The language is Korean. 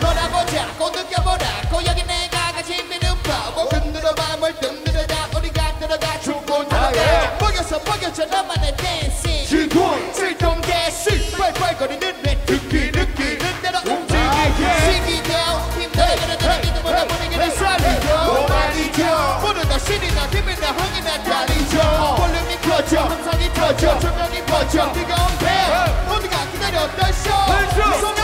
뭐라고 느껴보라고 여기 내가 가진 비는 파워 흔들어봐 뭘 흔들어라 우리가 들어가 죽고 나가 먹여서 먹여줘 너만의 댄싱 지도인 질동대시 빨빨거리는 내 듣기 느끼는 대로 아, 움직이게 예. 시기도 힘들어 그러나 믿음으로 분위기를 살리죠 오만이죠 모두 다 신이나 힘이나 흥이나 달리죠 볼륨이 커져 환상이 터져 조명이 퍼져 뜨거운 배 Fechou! show.